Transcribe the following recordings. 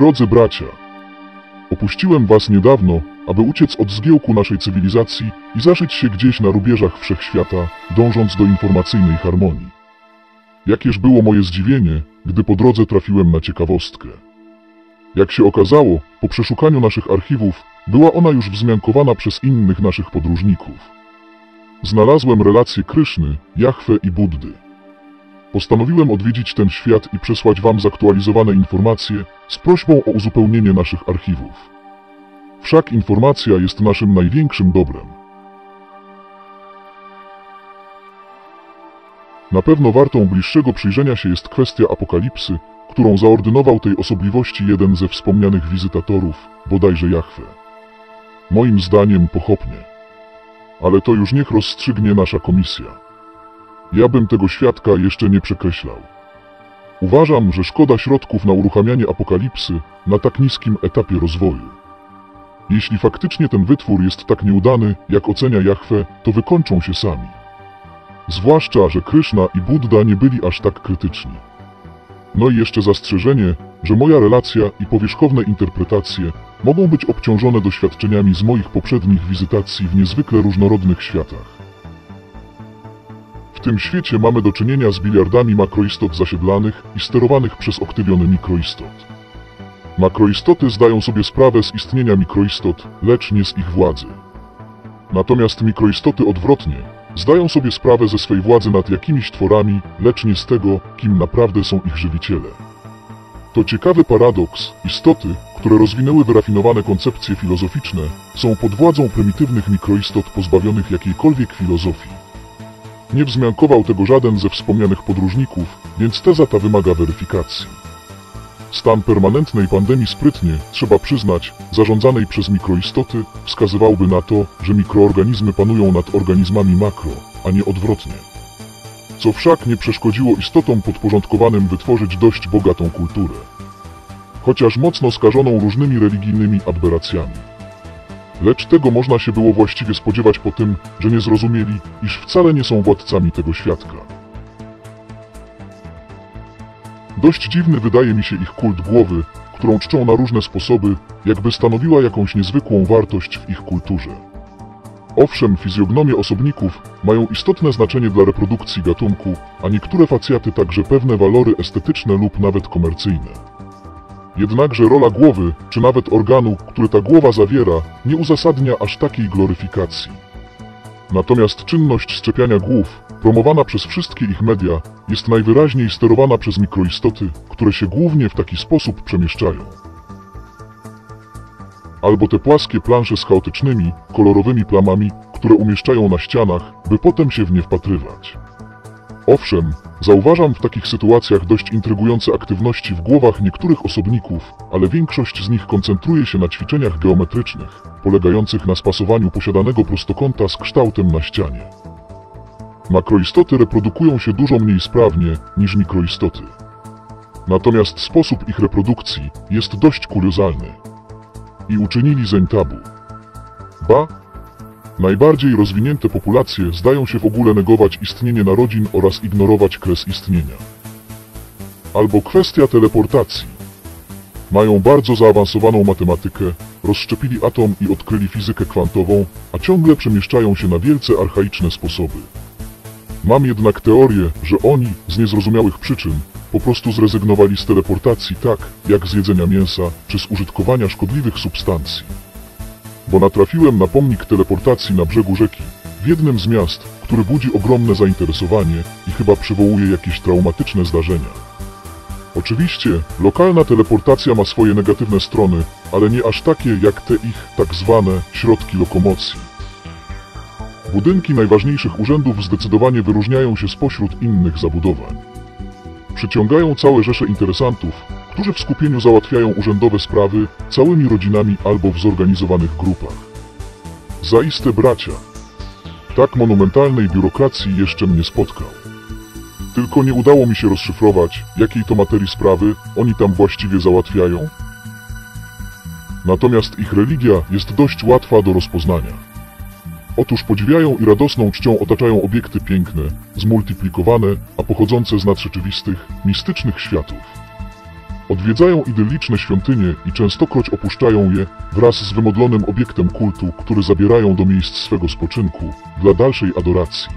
Drodzy bracia, opuściłem was niedawno, aby uciec od zgiełku naszej cywilizacji i zaszyć się gdzieś na rubieżach wszechświata, dążąc do informacyjnej harmonii. Jakież było moje zdziwienie, gdy po drodze trafiłem na ciekawostkę. Jak się okazało, po przeszukaniu naszych archiwów, była ona już wzmiankowana przez innych naszych podróżników. Znalazłem relacje Kryszny, Jahwe i Buddy. Postanowiłem odwiedzić ten świat i przesłać Wam zaktualizowane informacje z prośbą o uzupełnienie naszych archiwów. Wszak informacja jest naszym największym dobrem. Na pewno wartą bliższego przyjrzenia się jest kwestia apokalipsy, którą zaordynował tej osobliwości jeden ze wspomnianych wizytatorów, bodajże Jahwe. Moim zdaniem pochopnie. Ale to już niech rozstrzygnie nasza komisja. Ja bym tego świadka jeszcze nie przekreślał. Uważam, że szkoda środków na uruchamianie apokalipsy na tak niskim etapie rozwoju. Jeśli faktycznie ten wytwór jest tak nieudany, jak ocenia Jahwe, to wykończą się sami. Zwłaszcza, że Kryszna i Buddha nie byli aż tak krytyczni. No i jeszcze zastrzeżenie, że moja relacja i powierzchowne interpretacje mogą być obciążone doświadczeniami z moich poprzednich wizytacji w niezwykle różnorodnych światach. W tym świecie mamy do czynienia z biliardami makroistot zasiedlanych i sterowanych przez oktywiony mikroistot. Makroistoty zdają sobie sprawę z istnienia mikroistot, lecz nie z ich władzy. Natomiast mikroistoty odwrotnie, zdają sobie sprawę ze swej władzy nad jakimiś tworami, lecz nie z tego, kim naprawdę są ich żywiciele. To ciekawy paradoks. Istoty, które rozwinęły wyrafinowane koncepcje filozoficzne, są pod władzą prymitywnych mikroistot pozbawionych jakiejkolwiek filozofii. Nie wzmiankował tego żaden ze wspomnianych podróżników, więc teza ta wymaga weryfikacji. Stan permanentnej pandemii sprytnie, trzeba przyznać, zarządzanej przez mikroistoty, wskazywałby na to, że mikroorganizmy panują nad organizmami makro, a nie odwrotnie. Co wszak nie przeszkodziło istotom podporządkowanym wytworzyć dość bogatą kulturę. Chociaż mocno skażoną różnymi religijnymi aberracjami. Lecz tego można się było właściwie spodziewać po tym, że nie zrozumieli, iż wcale nie są władcami tego świadka. Dość dziwny wydaje mi się ich kult głowy, którą czczą na różne sposoby, jakby stanowiła jakąś niezwykłą wartość w ich kulturze. Owszem, fizjognomie osobników mają istotne znaczenie dla reprodukcji gatunku, a niektóre facjaty także pewne walory estetyczne lub nawet komercyjne. Jednakże rola głowy, czy nawet organu, który ta głowa zawiera, nie uzasadnia aż takiej gloryfikacji. Natomiast czynność szczepiania głów, promowana przez wszystkie ich media, jest najwyraźniej sterowana przez mikroistoty, które się głównie w taki sposób przemieszczają. Albo te płaskie plansze z chaotycznymi, kolorowymi plamami, które umieszczają na ścianach, by potem się w nie wpatrywać. Owszem, zauważam w takich sytuacjach dość intrygujące aktywności w głowach niektórych osobników, ale większość z nich koncentruje się na ćwiczeniach geometrycznych, polegających na spasowaniu posiadanego prostokąta z kształtem na ścianie. Makroistoty reprodukują się dużo mniej sprawnie niż mikroistoty. Natomiast sposób ich reprodukcji jest dość kuriozalny. I uczynili zeń tabu. Ba, Najbardziej rozwinięte populacje zdają się w ogóle negować istnienie narodzin oraz ignorować kres istnienia. Albo kwestia teleportacji. Mają bardzo zaawansowaną matematykę, rozszczepili atom i odkryli fizykę kwantową, a ciągle przemieszczają się na wielce archaiczne sposoby. Mam jednak teorię, że oni, z niezrozumiałych przyczyn, po prostu zrezygnowali z teleportacji tak, jak z jedzenia mięsa, czy z użytkowania szkodliwych substancji bo natrafiłem na pomnik teleportacji na brzegu rzeki, w jednym z miast, który budzi ogromne zainteresowanie i chyba przywołuje jakieś traumatyczne zdarzenia. Oczywiście, lokalna teleportacja ma swoje negatywne strony, ale nie aż takie jak te ich tak zwane środki lokomocji. Budynki najważniejszych urzędów zdecydowanie wyróżniają się spośród innych zabudowań. Przyciągają całe rzesze interesantów, którzy w skupieniu załatwiają urzędowe sprawy całymi rodzinami albo w zorganizowanych grupach. Zaiste bracia. Tak monumentalnej biurokracji jeszcze mnie spotkał. Tylko nie udało mi się rozszyfrować, jakiej to materii sprawy oni tam właściwie załatwiają. Natomiast ich religia jest dość łatwa do rozpoznania. Otóż podziwiają i radosną czcią otaczają obiekty piękne, zmultiplikowane, a pochodzące z nadrzeczywistych, mistycznych światów. Odwiedzają idylliczne świątynie i częstokroć opuszczają je wraz z wymodlonym obiektem kultu, który zabierają do miejsc swego spoczynku dla dalszej adoracji.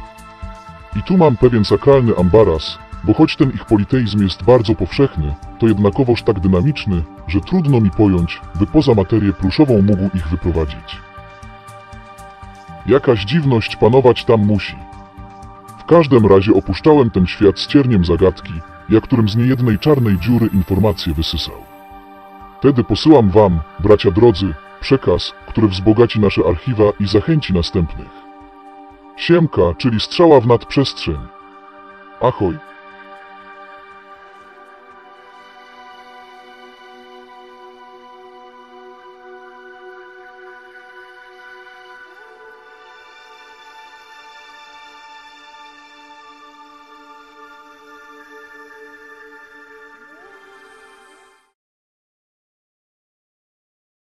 I tu mam pewien sakralny ambaras, bo choć ten ich politeizm jest bardzo powszechny, to jednakowoż tak dynamiczny, że trudno mi pojąć, by poza materię pluszową mógł ich wyprowadzić. Jakaś dziwność panować tam musi. W każdym razie opuszczałem ten świat z cierniem zagadki, jak którym z niejednej czarnej dziury informacje wysysał. Tedy posyłam wam, bracia drodzy, przekaz, który wzbogaci nasze archiwa i zachęci następnych. Siemka, czyli strzała w nadprzestrzeń. Ahoj.